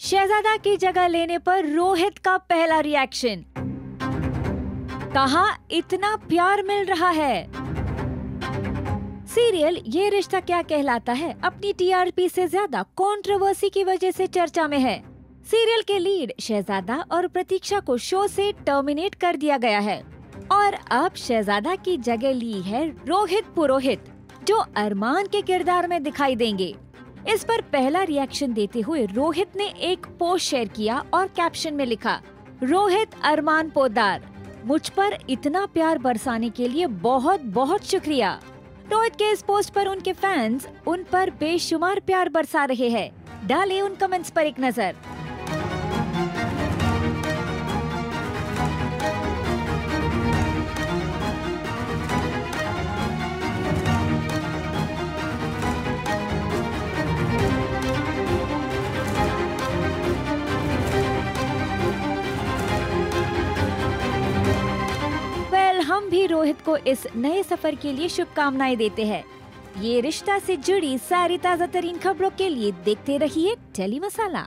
शहजादा की जगह लेने पर रोहित का पहला रिएक्शन कहा इतना प्यार मिल रहा है? सीरियल ये रिश्ता क्या कहलाता है? अपनी टीआरपी से ज़्यादा कंट्रोवर्सी की वजह से चर्चा में है। सीरियल के लीड शहजादा और प्रतीक्षा को शो से टर्मिनेट कर दिया गया है। और अब शहजादा की जगह ली है रोहित पुरोहित, जो अरमान के किरदार में दिखाई देंगे। इस पर पहला रिएक्शन देते हुए रोहित ने एक पोस्ट शेयर किया और कैप्शन में लिखा, रोहित अरमान पोदार, मुझ पर इतना प्यार बरसाने के लिए बहुत बहुत शुक्रिया। रोहित के इस पोस्ट पर उनके फैंस उन पर बेशुमार प्यार बरसा रहे हैं। डाले उन कमेंट्स पर एक नज़र। हम भी रोहित को इस नए सफ़र के लिए शुभकामनाएँ देते हैं। ये रिश्ता से जुड़ी सारी ताज़ा तरीन खबरों के लिए देखते रहिए टेली मसाला।